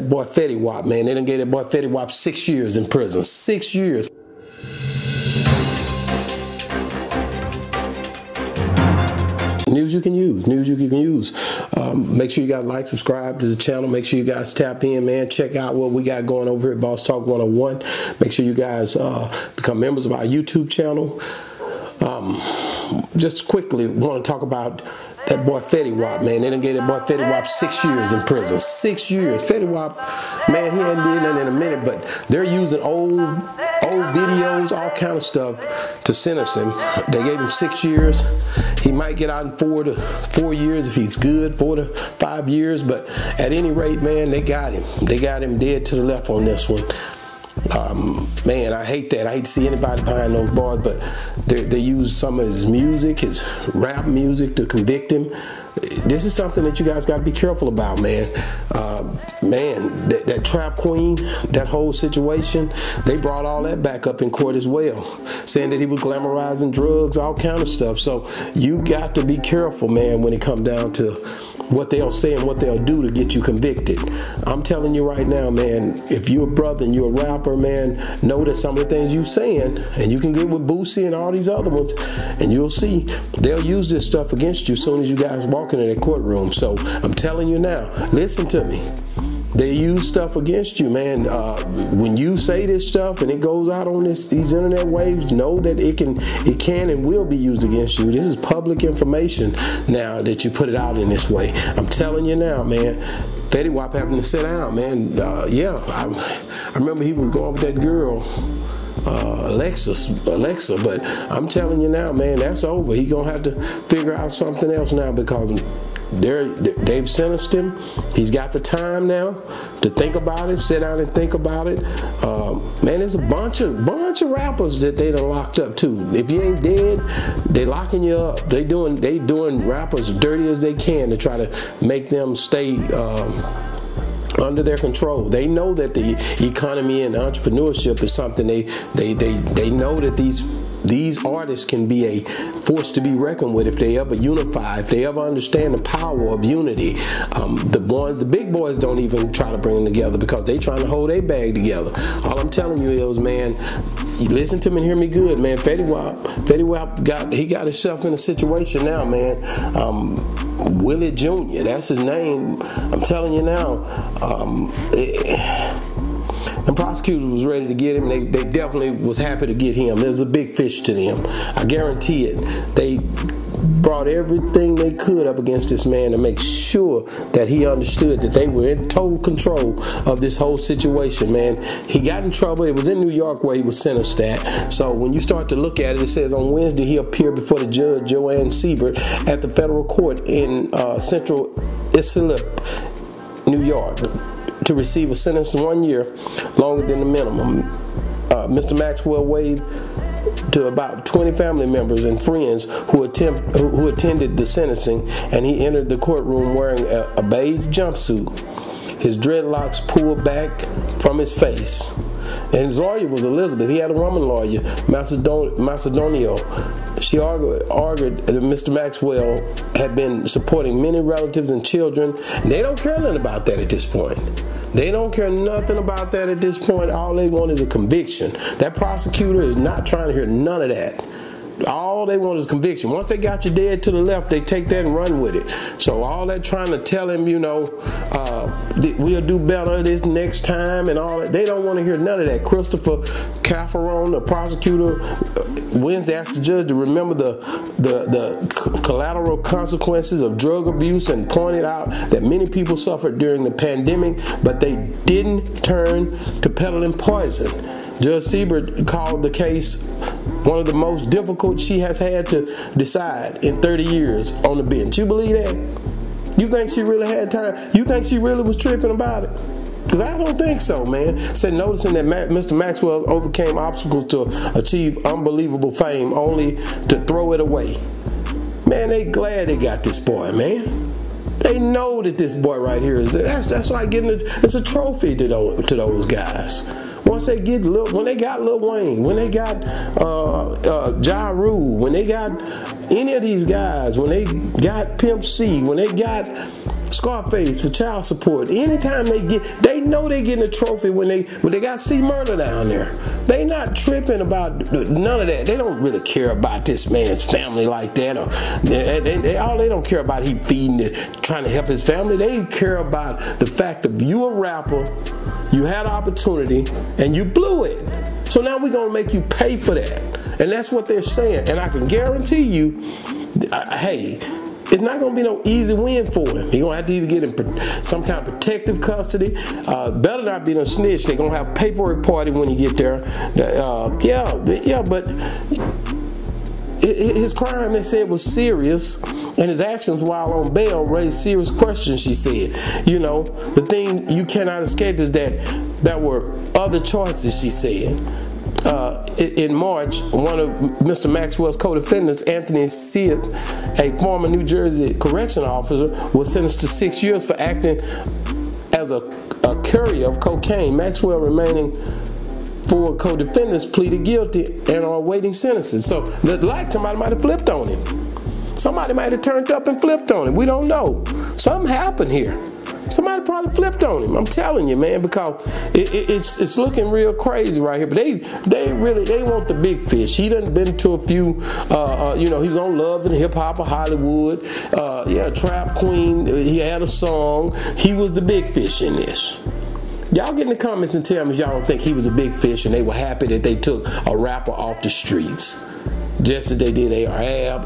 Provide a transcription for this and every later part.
that boy Fetty Wap, man. They done gave that boy Fetty Wap six years in prison. Six years. news you can use news you can use um, make sure you guys like subscribe to the channel make sure you guys tap in man check out what we got going over here at boss talk 101 make sure you guys uh, become members of our youtube channel um, just quickly want to talk about that boy Fetty Wap, man. They done gave that boy Fetty Wap six years in prison. Six years. Fetty Wap, man, he ain't doing that in a minute, but they're using old old videos, all kind of stuff to sentence him. They gave him six years. He might get out in four to four years if he's good, four to five years. But at any rate, man, they got him. They got him dead to the left on this one. Um, man, I hate that. I hate to see anybody behind those bars, but they use some of his music, his rap music, to convict him. This is something that you guys got to be careful about, man. Uh, man, that, that, trap queen, that whole situation, they brought all that back up in court as well, saying that he was glamorizing drugs, all kind of stuff. So you got to be careful, man, when it comes down to what they'll say and what they'll do to get you convicted. I'm telling you right now, man, if you're a brother and you're a rapper, man, know that some of the things you're saying, and you can get with Boosie and all these other ones, and you'll see they'll use this stuff against you as soon as you guys walk into that courtroom. So I'm telling you now, listen to me. They use stuff against you, man. Uh, when you say this stuff and it goes out on this these internet waves, know that it can it can and will be used against you. This is public information now that you put it out in this way. I'm telling you now, man. Fetty Wap having to sit down, man. Uh, yeah, I, I remember he was going with that girl. Uh, Alexis, Alexa, but I'm telling you now, man, that's over. He gonna have to figure out something else now because they're, they've sentenced him. He's got the time now to think about it, sit down and think about it. Uh, man, there's a bunch of bunch of rappers that they done locked up too. If you ain't dead, they locking you up. They doing they doing rappers dirty as they can to try to make them stay. Um, under their control. They know that the economy and entrepreneurship is something they they they they know that these these artists can be a force to be reckoned with if they ever unify, if they ever understand the power of unity. Um, the ones, the big boys don't even try to bring them together because they trying to hold their bag together. All I'm telling you is, man, listen to me and hear me good, man. Fetty Wap, Fetty Wap got he got himself in a situation now, man. Um, Willie Jr. That's his name. I'm telling you now. Um, it, the prosecutors was ready to get him. They, they definitely was happy to get him. It was a big fish to them. I guarantee it. They brought everything they could up against this man to make sure that he understood that they were in total control of this whole situation, man. He got in trouble. It was in New York where he was sentenced at. So when you start to look at it, it says on Wednesday he appeared before the judge, Joanne Seybert, at the federal court in uh, Central Islip, New York to receive a sentence one year longer than the minimum. Uh, Mr. Maxwell waived to about 20 family members and friends who, attempt, who, attended the sentencing, and he entered the courtroom wearing a, a beige jumpsuit. His dreadlocks pulled back from his face. And his lawyer was Elizabeth. He had a woman lawyer, Macedon- Macedonio. She argued, argued that Mr. Maxwell had been supporting many relatives and children. They don't care nothing about that at this point. They don't care nothing about that at this point. All they want is a conviction. That prosecutor is not trying to hear none of that. All they want is conviction. Once they got you dead to the left, they take that and run with it. So all that trying to tell him, you know, uh, we'll do better this next time and all that, they don't want to hear none of that. Christopher Caffarone, the prosecutor, uh, Wednesday asked the judge to remember the, the, the collateral consequences of drug abuse and pointed out that many people suffered during the pandemic, but they didn't turn to peddling poison. Judge Seybert called the case one of the most difficult she has had to decide in 30 years on the bench. You believe that? You think she really had time? You think she really was tripping about it? Because I don't think so, man. Said noticing that Mr. Maxwell overcame obstacles to achieve unbelievable fame only to throw it away. Man, they glad they got this boy, man. They know that this boy right here is that's that's like getting a, it's a trophy to those to those guys. Once they get Lil, when they got Lil Wayne, when they got uh, uh, Ja Rule, when they got any of these guys, when they got Pimp C, when they got Scarface for child support. Anytime they get, they know they getting a trophy when they when they got C-Murder down there. They not tripping about none of that. They don't really care about this man's family like that. Or they, they, they, all they don't care about he feeding, it, trying to help his family. They care about the fact that you a rapper, you had opportunity, and you blew it. So now we're gonna make you pay for that. And that's what they're saying. And I can guarantee you, uh, hey, it's not going to be no easy win for him. He's going to have to either get in some kind of protective custody. Uh, better not be no snitch. They're going to have paperwork party when you get there. Uh, yeah, yeah, but his crime, they said, was serious, and his actions while on bail raised serious questions, she said. You know, the thing you cannot escape is that there were other choices, she said uh, in March, one of Mr. Maxwell's co-defendants, Anthony Seath, a former New Jersey correction officer, was sentenced to six years for acting as a, a courier of cocaine. Maxwell remaining four co-defendants pleaded guilty and are awaiting sentences. So, the like somebody might have flipped on him. Somebody might have turned up and flipped on him. We don't know. Something happened here. Somebody probably flipped on him. I'm telling you, man, because it, it, it's it's looking real crazy right here. But they they really they want the big fish. He done been to a few, uh, uh, you know, he was on Love and Hip Hop of Hollywood. Uh, yeah, Trap Queen. He had a song. He was the big fish in this. Y'all get in the comments and tell me y'all don't think he was a big fish and they were happy that they took a rapper off the streets. Just as they did AR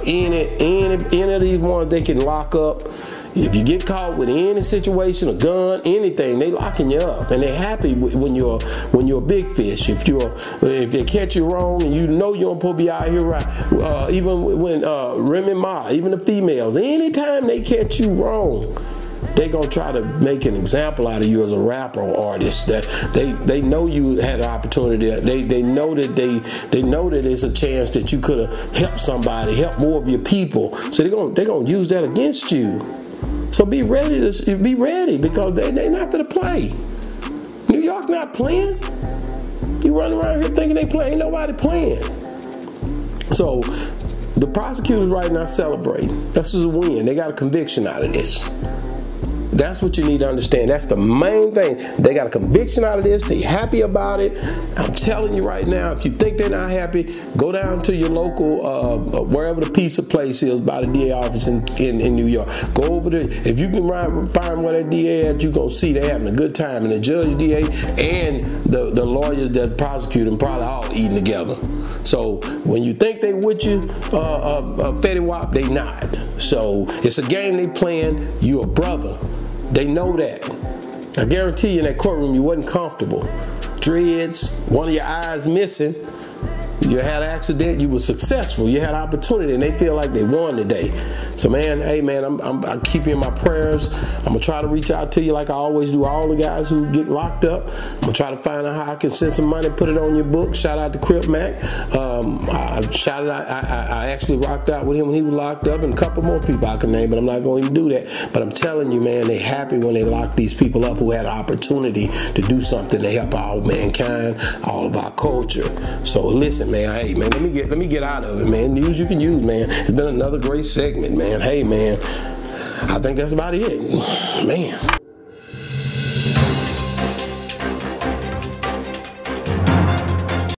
Any, any, any of these ones they can lock up if you get caught with any situation, a gun, anything, they locking you up, and they're happy when you're when you're a big fish. If you're if they catch you wrong and you know you don't supposed to be out here right, uh, even when uh, Remy Ma, even the females, anytime they catch you wrong they gonna try to make an example out of you as a rapper or artist. That they they know you had an opportunity. They they know that they they know that it's a chance that you could have helped somebody, help more of your people. So they're gonna they're gonna use that against you. So be ready to be ready because they they not gonna play. New York not playing. You running around here thinking they play. Ain't nobody playing. So the prosecutors right now celebrating. This is a win. They got a conviction out of this. That's what you need to understand. That's the main thing. They got a conviction out of this. They happy about it. I'm telling you right now, if you think they're not happy, go down to your local, uh, wherever the pizza place is by the DA office in, in, in New York. Go over there. If you can find where that DA at, you're going to see they're having a good time. And the judge, DA, and the, the lawyers that prosecute them probably all eating together. So when you think they with you, uh, uh, uh Fetty Wap, they not. So it's a game they playing. You a brother. They know that. I guarantee you in that courtroom you wasn't comfortable. Dreads, one of your eyes missing, you had an accident, you were successful, you had opportunity, and they feel like they won today. So, man, hey, man, I'm, I'm, I keep you in my prayers. I'm gonna try to reach out to you like I always do. All the guys who get locked up, I'm gonna try to find out how I can send some money, put it on your book. Shout out to Crip Mac. Um, I shouted out, I, I, I, actually rocked out with him when he was locked up, and a couple more people I can name, but I'm not going to do that. But I'm telling you, man, they happy when they lock these people up who had an opportunity to do something to help all mankind, all of our culture. So listen, man. Hey, man, let me get let me get out of it, man. News you can use, man. It's been another great segment, man. Hey, man. I think that's about it, man.